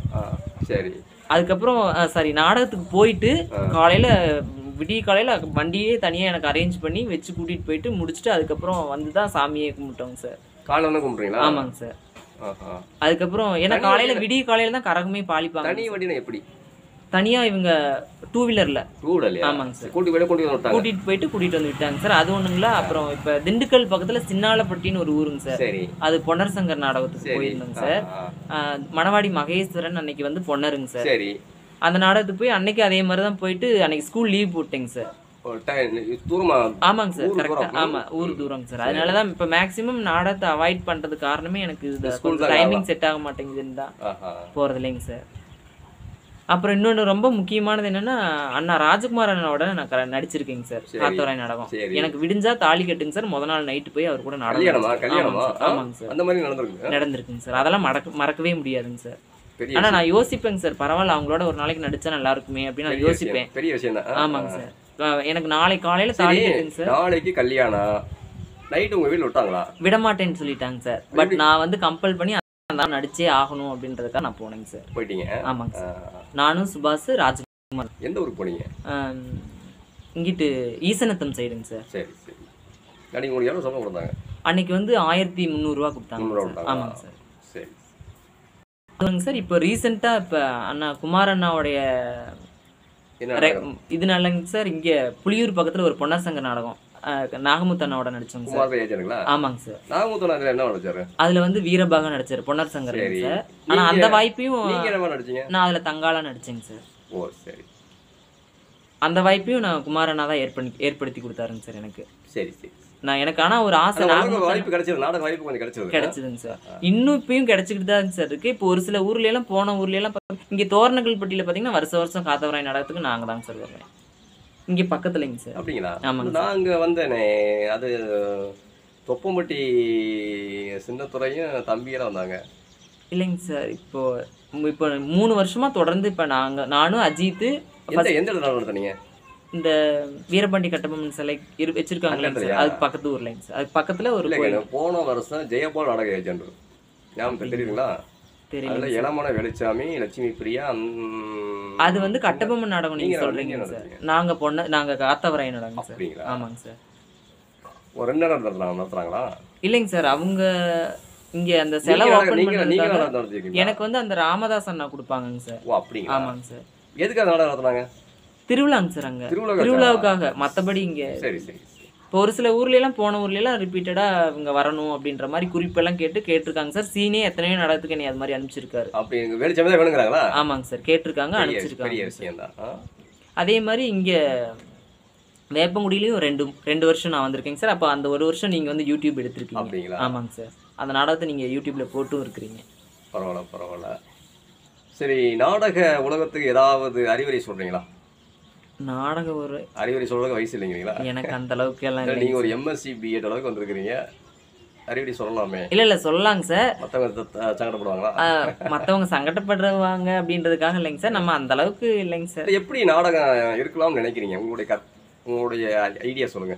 [SPEAKER 1] சரி.
[SPEAKER 2] அதுக்கப்புறம் சாரி நாடகத்துக்கு போயிட்டு காலையில விடிய காலையில வண்டியே தனியா எனக்கு அரேஞ்ச் பண்ணி வச்சு கூட்டிட்டு போயிட்டு முடிச்சுட்டு அதுக்கப்புறம் வந்து தான் சாமியே கும்பிட்டோங்க சார்.
[SPEAKER 1] வந்து கும்பிட்றீங்களா?
[SPEAKER 2] ஆமாங்க சார். அதுக்கப்புறம் ஏன்னா காலையில விடிய காலையில தான் கரகமே பாலிப்பாங்க.
[SPEAKER 1] தனி வண்டினா எப்படி?
[SPEAKER 2] தனியா இவங்க டூ வீலர்ல ஆமாங்க சார். கூட்டிட்டு போயிட்டு கூட்டிட்டு வந்து விட்டாங்க. சார். அது ஒண்ணுங்களா அப்புறம் இப்ப திண்டுக்கல் பக்கத்துல சின்னாலப்பட்டின்னு ஒரு ஊருங்க சார்.
[SPEAKER 1] சரி.
[SPEAKER 2] அது பொன்னர் சங்கர் நாடகத்துக்கு போயிருந்தோங்க சார். மணவாடி மகேஸ்வரன் அன்னைக்கு வந்து பொன்னருங்க சார்.
[SPEAKER 1] சரி.
[SPEAKER 2] அந்த நாடகத்துக்கு போய் அன்னைக்கு அதே மாதிரி தான் போயிட்டு அன்னைக்கு ஸ்கூல் லீவ் போட்டேங்க சார்.
[SPEAKER 1] தூரமா
[SPEAKER 2] ஆமாங்க சார்
[SPEAKER 1] ஊர்
[SPEAKER 2] கரெக்டா
[SPEAKER 1] தூரம்.
[SPEAKER 2] ஆமா ஊர் தூரங்க சார். அதனால தான் இப்போ மேக்ஸிமம் நாடகத்தை அவாய்ட் பண்றது காரணமே எனக்கு இது டைமிங் செட் ஆக மாட்டேங்குதுன்னு தான் போறது இல்லைங்க சார். அப்புறம் இன்னொன்று ரொம்ப முக்கியமானது என்னன்னா அண்ணா ராஜகுமார் அண்ணனோட நான் நடிச்சிருக்கேங்க சார். காத்தவராய் நாடகம். எனக்கு விடிஞ்சா தாலி கட்டுங்க சார். முத நாள் நைட்டு போய் அவர் கூட நாடகம் ஆமாங்க சார்.
[SPEAKER 1] அந்த மாதிரி
[SPEAKER 2] நடந்திருக்குங்க சார். அதெல்லாம் மறக்க மறக்கவே முடியாதுங்க சார். ஆனா நான் யோசிப்பேங்க சார். பரவாயில்ல அவங்களோட ஒரு நாளைக்கு நடிச்சா நல்லா இருக்குமே அப்படின்னு நான் யோசிப்பேன்.
[SPEAKER 1] பெரிய விஷயம்
[SPEAKER 2] ஆமாங்க சார். எனக்கு நாளை காலையில
[SPEAKER 1] சரி
[SPEAKER 2] சார்.
[SPEAKER 1] நாளைக்கு கல்யாணம் நைட்டு உங்க வீட்ல விட்டாங்களா?
[SPEAKER 2] விட மாட்டேன்னு சொல்லிட்டாங்க சார். பட் நான் வந்து கம்பல் பண்ணி நாள் நடிச்சே ஆகணும் அப்படின்றதுக்காக நான் போனேங்க சார்.
[SPEAKER 1] போயிட்டீங்க?
[SPEAKER 2] ஆமாங்க சார். நானும் சுபாஷ் ராஜ்
[SPEAKER 1] எந்த ஊருக்கு போனீங்க?
[SPEAKER 2] இங்கிட்டு ஈசனத்தம் சைடுங்க சார்.
[SPEAKER 1] சரி சரி. நடிகை உங்களுக்கு எவ்வளோ சம்பளம் கொடுத்தாங்க?
[SPEAKER 2] அன்னைக்கு வந்து ஆயிரத்தி முந்நூறுரூவா கொடுத்தாங்க? ஆமாங்க சார்.
[SPEAKER 1] சரி.
[SPEAKER 2] சொல்லுங்க சார் இப்போ ரீசெண்டாக இப்போ அண்ணா குமார் அண்ணாவுடைய ரெ- இதனாலங்க சார் இங்கே புளியூர் பக்கத்தில் ஒரு பொன்னர் சங்க நாடகம் அஹ், நாகமுத்து அண்ணாவோட நடிச்சோங்க சார். ஆமாங்க சார்.
[SPEAKER 1] நாகமுத்தனாரில் என்ன நடிச்சாரு?
[SPEAKER 2] அதுல வந்து வீரபாகம் நடிச்சார் பொன்னர் சங்கர்
[SPEAKER 1] சரி.
[SPEAKER 2] ஆனா அந்த வாய்ப்பையும் நான் அதுல தங்காலா நடிச்சேங்க சார்.
[SPEAKER 1] ஓ சரி.
[SPEAKER 2] அந்த வாய்ப்பையும் நான் குமாரண்ணா தான் ஏற்படுத்தி ஏற்படுத்தி கொடுத்தாருங்க சார் எனக்கு.
[SPEAKER 1] சரி சரி.
[SPEAKER 2] நான் எனக்கு ஆனா ஒரு ஆசை
[SPEAKER 1] வாய்ப்பு கிடைச்சது நாடக வாய்ப்பு கொஞ்சம் கிடைச்சது.
[SPEAKER 2] கிடைச்சதுங்க சார். இன்னும் இப்பயும் கிடைச்சிக்கிட்டு தான் சார் இருக்கு. இப்போ ஒரு சில ஊர்ல எல்லாம் போன ஊர்ல எல்லாம் இங்க தோரணங்கள் பட்டியில பாத்தீங்கன்னா வருஷம் வருஷம் காத்தவராய் நாடகத்துக்கு நாங்க தாங்க சார் வருவேன் இங்க பக்கத்துலங்க சார்.
[SPEAKER 1] அப்படிங்களா?
[SPEAKER 2] ஆமாங்க
[SPEAKER 1] நான் அங்க வந்தேனே. அது தொப்பம்பட்டி சின்னத்துறையும் தம்பியெல்லாம் வந்தாங்க.
[SPEAKER 2] இல்லைங்க சார். இப்போ இப்போ மூணு வருஷமா தொடர்ந்து இப்ப நாங்க நானும் அஜித்
[SPEAKER 1] எந்த எந்த நடத்துனீங்க?
[SPEAKER 2] இந்த வீரபாண்டி கட்டபொம்மன் சிலை இரு வச்சிருக்காங்க சார்? அதுக்கு பக்கத்து ஊர்லைங்க சார் அதுக்கு பக்கத்துல ஒரு
[SPEAKER 1] போன வருஷம் ஜெயபால் நாடக ஏஜென்ட். ஞாபகம் தெரியுதுங்களா?
[SPEAKER 2] தெரியல
[SPEAKER 1] இளமான வெளிச்சாமி லட்சுமி பிரியா
[SPEAKER 2] அது வந்து கட்டபொம்மன் நாடகம் நீங்க சொல்றீங்க சார். நாங்க பொண்ணு நாங்க காத்தவராய் நாடகம் சார் ஆமாங்க சார்
[SPEAKER 1] ஒரு ரெண்டு நேரம் நடத்துறாங்க நடத்துறாங்களா?
[SPEAKER 2] இல்லைங்க சார் அவங்க இங்க அந்த செலவு எனக்கு வந்து அந்த ராமதாஸ் அண்ணா கொடுப்பாங்கங்க சார் ஆமாங்க சார்
[SPEAKER 1] எதுக்கு அந்த நாடகம் நடத்துனாங்க?
[SPEAKER 2] திருவிழாங்க சார் அங்க
[SPEAKER 1] திருவிழா
[SPEAKER 2] திருவிழாவுக்காக. மத்தபடி இங்க
[SPEAKER 1] சரி சரி.
[SPEAKER 2] இப்போ ஒரு சில ஊர்ல எல்லாம் போன ஊர்ல எல்லாம் ரிப்பீட்டடா இவங்க வரணும் அப்படின்ற மாதிரி குறிப்பெல்லாம் கேட்டு கேட்டிருக்காங்க சார். சீனே எத்தனையோ நடத்துக்கு என்னை அது மாதிரி அனுப்பிச்சிருக்காரு.
[SPEAKER 1] அப்படி எனக்கு வெளிச்சமே வேணுங்கிறாங்களா?
[SPEAKER 2] ஆமாங்க சார். கேட்டிருக்காங்க அனுப்பிச்சிருக்காங்க அதே மாதிரி இங்க வேப்பங்குடியிலையும் ரெண்டு ரெண்டு வருஷம் நான் வந்திருக்கேங்க சார். அப்போ அந்த ஒரு வருஷம் நீங்க வந்து யூடியூப் எடுத்திருக்கீங்க.
[SPEAKER 1] அப்படிங்களா?
[SPEAKER 2] ஆமாங்க சார். அந்த நாடகத்தை நீங்க யூடியூப்ல போட்டும் இருக்கிறீங்க.
[SPEAKER 1] பரவாயில்ல பரவாயில்ல. சரி நாடக உலகத்துக்கு ஏதாவது அறிவுரை சொல்றீங்களா?
[SPEAKER 2] நாடக ஒரு
[SPEAKER 1] அறிவுரை சொல்றதுக்கு வயசு இல்லைங்களா
[SPEAKER 2] எனக்கு அந்த அளவுக்கு எல்லாம்
[SPEAKER 1] நீங்க ஒரு எம்எஸ்சி பிஎட் அளவுக்கு வந்திருக்கிறீங்க. அறிவுரை சொல்லலாமே.
[SPEAKER 2] இல்ல இல்ல சொல்லலாங்க சார்.
[SPEAKER 1] மத்தவங்க சங்கடப்படுவாங்களா?
[SPEAKER 2] மத்தவங்க சங்கடப்படுறவாங்க அப்படின்றதுக்காக இல்லைங்க சார். நம்ம அந்த அளவுக்கு இல்லைங்க சார்.
[SPEAKER 1] எப்படி நாடகம் இருக்கலாம்னு நினைக்கிறீங்க? உங்களுடைய கத் உங்களுடைய ஐடியா சொல்லுங்க.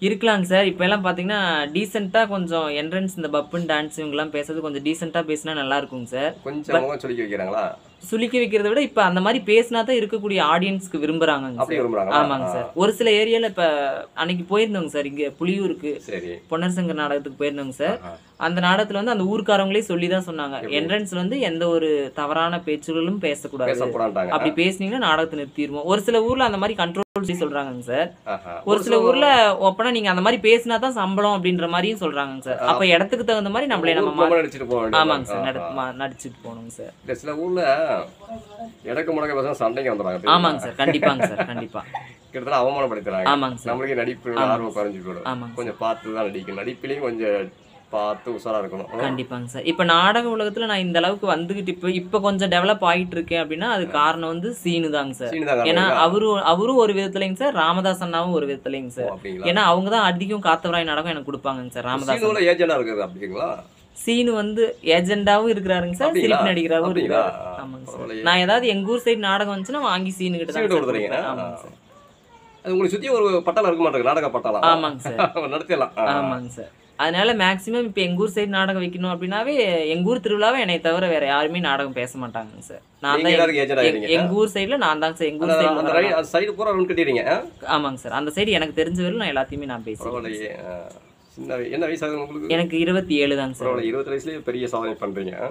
[SPEAKER 2] இருக்கலாங்க சார். இப்போ எல்லாம் பார்த்தீங்கன்னா டீசெண்டாக கொஞ்சம் என்ட்ரன்ஸ் இந்த பப்புன் டான்ஸ் இவங்கெல்லாம் பேசுறது கொஞ்சம் டீசெண்டாக பேசினா நல்லா இருக்குங்க சார்.
[SPEAKER 1] கொஞ்சம் சொல்லிக்க வைக்கிறாங்களா?
[SPEAKER 2] சுலுக்கி வைக்கிறத விட இப்போ அந்த மாதிரி பேசினா தான் இருக்கக்கூடிய ஆடியன்ஸ்க்கு விரும்புறாங்க ஆமாங்க சார். ஒரு சில ஏரியால இப்போ அன்னைக்கு போயிருந்தோங்க சார் இங்கே புலியூருக்கு
[SPEAKER 1] சரி.
[SPEAKER 2] பொன்னர் சங்கர் நாடகத்துக்கு போயிருந்தோங்க சார். அந்த நாடகத்துல வந்து அந்த ஊர்க்காரங்களே சொல்லி தான் சொன்னாங்க? என்ட்ரன்ஸ்ல வந்து எந்த ஒரு தவறான பேச்சுகளும் பேசக்கூடாது. அப்படி பேசுனீங்கன்னா நாடகத்தை நிறுத்திடுவோம் ஒரு சில ஊர்ல அந்த மாதிரி கண்ட்ரோல் சொல்றாங்க சார். ஒரு சில ஊர்ல ஓப்பனா நீங்க அந்த மாதிரி பேசினா தான் சம்பளம் அப்படின்ற மாதிரியும் சொல்றாங்க சார். அப்ப இடத்துக்கு தகுந்த மாதிரி நம்மளே நம்ம ஆமாங்க சார். நடிச்சுட்டு போகணுங்க சார்.
[SPEAKER 1] சில ஊர்ல இடக்கு முடக்க பசங்க சண்டைக்கு வந்துடுறாங்க?
[SPEAKER 2] ஆமாங்க சார். கண்டிப்பாங்க சார். கண்டிப்பா.
[SPEAKER 1] கிட்டத்தட்ட அவமானப்படுத்துறாங்க
[SPEAKER 2] ஆமாங்க சார்.
[SPEAKER 1] நம்மளுக்கே நடிப்பு ஆர்வம் குறைஞ்சு போயிடும். கொஞ்சம் பார்த்து தான் நடிக்கணும். நடிப்பிலையும் கொஞ்சம் பார்த்து உஷாரா இருக்கணும்.
[SPEAKER 2] கண்டிப்பாங்க சார். இப்ப நாடக உலகத்துல நான் இந்த அளவுக்கு வந்துகிட்டு இப்ப இப்ப கொஞ்சம் டெவலப் ஆயிட்டு இருக்கேன் அப்படின்னா அது காரணம் வந்து சீனு தாங்க சார் ஏன்னா? அவரும் அவரும் ஒரு விதத்துலங்க சார் ராமதாஸ் அண்ணாவும் ஒரு விதத்துலங்க சார். ஏன்னா அவங்க தான் அதிகம் காத்தவராய் நாடகம் எனக்கு கொடுப்பாங்க சார் ராமதாஸ்
[SPEAKER 1] சீனுல ஏஜென்டா இருக்குது அப்படிங்களா
[SPEAKER 2] சீனு வந்து ஏஜெண்டாவும் இருக்கிறாருங்க சார்? சிரிப்பு
[SPEAKER 1] அப்படிங்களா?
[SPEAKER 2] இருக்கிறாரு. ஆமாங்க சார். நான் ஏதாவது எங்க ஊர் சைடு நாடகம் வந்துச்சுன்னா வாங்கி சீனு கிட்ட தான் ஆமாங்க சார்.
[SPEAKER 1] உங்களுக்கு சுத்தி ஒரு பட்டாளம் இருக்க மாட்டேங்குது நாடக பட்டாளம்.
[SPEAKER 2] ஆமாங்க சார்.
[SPEAKER 1] நடத்திடலாம்.
[SPEAKER 2] ஆமாங்க சார். அதனால மேக்ஸிமம் இப்போ எங்க ஊர் சைடு நாடகம் வைக்கணும் அப்படின்னாவே எங்க ஊர் திருவிழாவை என்னை தவிர வேற யாருமே நாடகம் பேச மாட்டாங்க சார் நான் தான்
[SPEAKER 1] எல்லாருக்கும் ஏஜென்ட்
[SPEAKER 2] எங்க-
[SPEAKER 1] ஆயிருங்க
[SPEAKER 2] எங்க ஊர் சைடுல நான் தாங்க சார் எங்க ஊர் சைடு
[SPEAKER 1] பூரா ஆ?
[SPEAKER 2] ஆமாங்க சார் அந்த சைடு எனக்கு தெரிஞ்ச வரையிலும் நான் எல்லாத்தையுமே நான்
[SPEAKER 1] வய- என்ன வயசாகுது உங்களுக்கு?
[SPEAKER 2] எனக்கு இருபத்தி ஏழு தாங்க சார்
[SPEAKER 1] இருபத்தி வயசுலயே பெரிய சாதனை பண்றீங்க ஆ?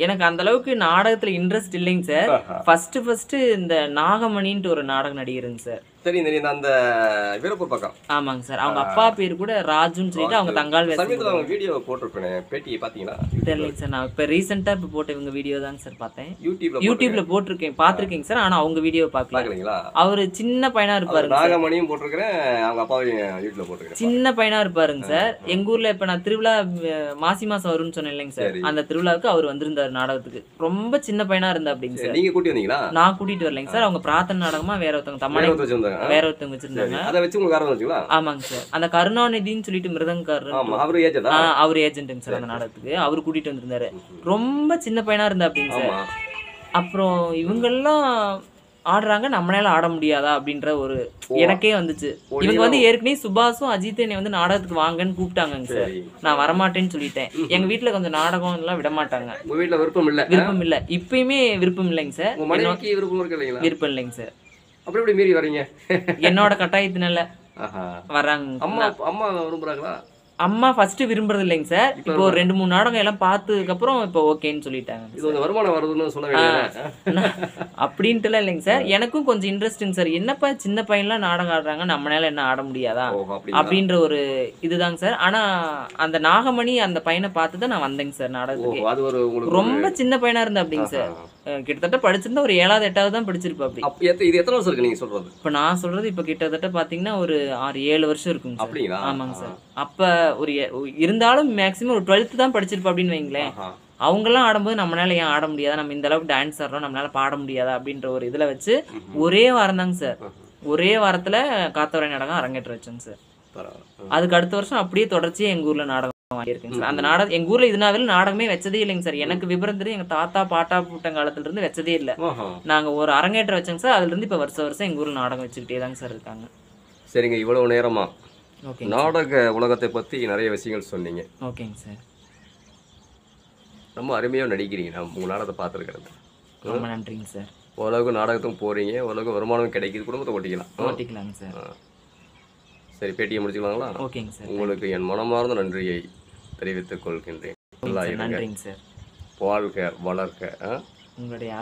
[SPEAKER 2] எனக்கு அந்த அளவுக்கு நாடகத்துல இன்ட்ரெஸ்ட் இல்லைங்க சார். ஃபர்ஸ்ட் ஃபர்ஸ்ட் இந்த நாகமணின்ட்டு ஒரு நாடக நடிகருங்க சார்
[SPEAKER 1] தெரியும் தெரியும். அந்த வீரப்பூர் பக்கம்.
[SPEAKER 2] ஆமாங்க சார். அவங்க அப்பா பேர் கூட ராஜுன்னு சொல்லிட்டு அவங்க தங்கால்
[SPEAKER 1] சமயத்துல அவங்க வீடியோ போட்டிருப்பேன் பேட்டி பாத்தீங்களா
[SPEAKER 2] தெரியலைங்க சார். நான் இப்போ ரீசெண்டாக இப்போ போட்ட இவங்க வீடியோ தாங்க சார் பார்த்தேன்.
[SPEAKER 1] யூடியூப்ல
[SPEAKER 2] யூடியூப்ல போட்டிருக்கேன். பார்த்துருக்கேங்க சார். ஆனா அவங்க வீடியோ பார்க்கல.
[SPEAKER 1] பாக்கலீங்களா
[SPEAKER 2] அவரு சின்ன பையனா இருப்பாருங்க சார்.
[SPEAKER 1] நாகமணியும் போட்டிருக்கிறேன். அவங்க அப்பாவையும் யூடியூப்ல போட்டிருக்கிறேன்.
[SPEAKER 2] சின்ன பையனா இருப்பாருங்க சார். எங்க ஊர்ல இப்ப நான் திருவிழா மாசி மாசம் வரும்னு சொன்னேன் இல்லைங்க சார். அந்த திருவிழாவுக்கு அவர் வந்திருந்தாரு நாடகத்துக்கு. ரொம்ப சின்ன பையனா இருந்தா அப்படிங்க சார்
[SPEAKER 1] நீங்க கூட்டி வந்தீங்களா?
[SPEAKER 2] நான் கூட்டிட்டு வரலைங்க சார். அவங்க பிரார்த்தனை நாடகமா வேற ஒருத்தவங்க
[SPEAKER 1] ஒருத்தர் வச்சிருந்தாங்க.
[SPEAKER 2] வேற ஒருத்தவங்க வச்சிருந்தாங்க.
[SPEAKER 1] அதை வச்சு உங்களுக்கு ஆரம்பம் வச்சுங்களா?
[SPEAKER 2] ஆமாங்க சார். அந்த கருணாநிதின்னு சொல்லிட்டு மிருதங்காரர்
[SPEAKER 1] ஆமா அவரு ஏஜென்டா
[SPEAKER 2] அவர் ஏஜென்ட்டுங்க சார் அந்த நாடகத்துக்கு. அவர் கூட்டிட்டு வந்திருந்தாரு. ரொம்ப சின்ன பையனா இருந்தா அப்படிங்க சார் அப்புறம் இவங்கெல்லாம் ஆடுறாங்க நம்மளால ஆட முடியாதா அப்படின்ற ஒரு எனக்கே வந்துச்சு. இவங்க வந்து ஏற்கனவே சுபாஷும் அஜித் என்னை வந்து நாடகத்துக்கு வாங்கன்னு கூப்பிட்டாங்க சார். நான் வரமாட்டேன்னு சொல்லிட்டேன். எங்க வீட்ல கொஞ்சம் நாடகம் எல்லாம் விட மாட்டாங்க.
[SPEAKER 1] உங்க வீட்ல விருப்பம் இல்ல
[SPEAKER 2] விருப்பம் இல்ல. இப்பயுமே விருப்பம் இல்லைங்க சார்.
[SPEAKER 1] விருப்பம்
[SPEAKER 2] இல்லைங்க சார்.
[SPEAKER 1] அப்படி எப்படி மீறி வரீங்க?
[SPEAKER 2] என்னோட கட்டாயத்தினால வர்றாங்க.
[SPEAKER 1] அம்மா அம்மா விரும்புறாங்களா?
[SPEAKER 2] அம்மா ஃபர்ஸ்ட் விரும்புறது இல்லைங்க சார். இப்போ ஒரு ரெண்டு மூணு நாடகம் எல்லாம் பார்த்ததுக்கு அப்புறம் இப்போ ஓகேன்னு சொல்லிட்டாங்க.
[SPEAKER 1] இது கொஞ்சம் வருமானம் வருதுன்னு
[SPEAKER 2] நான் அப்படின்ட்டுலாம் இல்லைங்க சார். எனக்கும் கொஞ்சம் இன்ட்ரெஸ்ட்டுங்க சார். என்னப்பா சின்ன பையன்லாம் நாடகம் ஆடுறாங்க நம்மளால என்ன ஆட முடியாதா? அப்படின்ற ஒரு இதுதாங்க சார். ஆனா அந்த நாகமணி அந்த பையனை பார்த்து தான் நான் வந்தேங்க சார் நாடகத்துக்கு. ரொம்ப சின்ன பையனா இருந்தா அப்படிங்க சார். கிட்டத்தட்ட படிச்சிருந்தா ஒரு ஏழாவது எட்டாவது தான் படிச்சிருப்பா அப்படி.
[SPEAKER 1] இது எத்தனை வருஷம் இருக்கு நீங்க சொல்றது?
[SPEAKER 2] இப்ப நான் சொல்றது இப்ப கிட்டத்தட்ட பாத்தீங்கன்னா ஒரு ஆறு ஏழு வருஷம் இருக்குங்க
[SPEAKER 1] அப்படிங்களா?
[SPEAKER 2] ஆமாங்க சார். அப்ப ஒரு இருந்தாலும் மேக்ஸிமம் ஒரு டுவெல்த் தான் படிச்சிருப்பா அப்படின்னு வைங்களேன். அவங்கெல்லாம் ஆடும்போது நம்மளால ஏன் ஆட முடியாதா? நம்ம இந்த அளவுக்கு டான்ஸ் ஆடுறோம் நம்மளால பாட முடியாதா? அப்படின்ற ஒரு இதுல வச்சு ஒரே வாரம் தாங்க சார். ஒரே வாரத்துல காத்தவரை நாடகம் அரங்கேற்ற வச்சோங்க சார். அதுக்கு அடுத்த வருஷம் அப்படியே தொடர்ச்சியா எங்க ஊர்ல நாடகம் வாங்கியிருக்குங்க சார். அந்த நாடகம் எங்க ஊர்ல இதுனாவில் நாடகமே வச்சதே இல்லைங்க சார். எனக்கு விவரம் தெரியும் எங்க தாத்தா பாட்டா பூட்டம் காலத்துல இருந்து வச்சதே இல்லை. நாங்க ஒரு அரங்கேற்றம் வச்சோங்க சார். அதுல இருந்து இப்ப வருஷம் வருஷம் எங்க ஊர்ல நாடகம் வச்சுக்கிட்டே தாங்க சார் இருக்காங்க.
[SPEAKER 1] சரிங்க இவ்வளவு நேரமா? நாடக உலகத்தை பத்தி நிறைய விஷயங்கள் சொன்னீங்க.
[SPEAKER 2] ஓகேங்க சார்
[SPEAKER 1] ரொம்ப அருமையாக நடிக்கிறீங்க. நான் உங்கள் நாடகத்தை பார்த்துருக்கிறேன்.
[SPEAKER 2] ரொம்ப நன்றிங்க சார்
[SPEAKER 1] ஓரளவுக்கு நாடகத்துக்கும் போகிறீங்க ஓரளவுக்கு வருமானம் கிடைக்குது. குடும்பத்தை ஓட்டிக்கலாம்.
[SPEAKER 2] ஓட்டிக்கலாங்க சார்.
[SPEAKER 1] சரி பேட்டியை முடிச்சுக்கலாங்களா?
[SPEAKER 2] ஓகேங்க சார்
[SPEAKER 1] உங்களுக்கு என் மனமார்ந்த நன்றியை தெரிவித்துக் கொள்கின்றேன்.
[SPEAKER 2] நன்றிங்க சார்
[SPEAKER 1] வாழ்க வளர்க ஆ?
[SPEAKER 2] உங்களுடைய